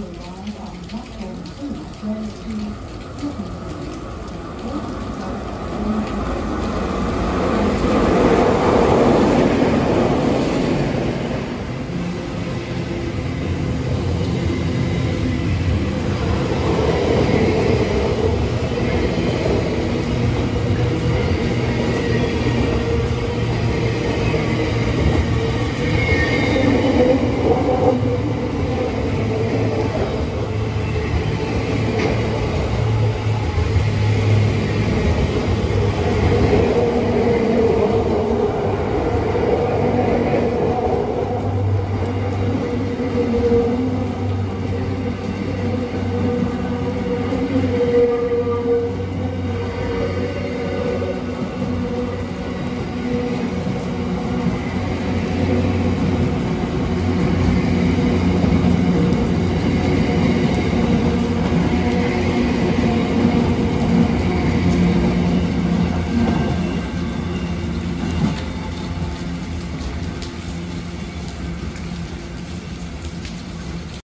rely on not going too close to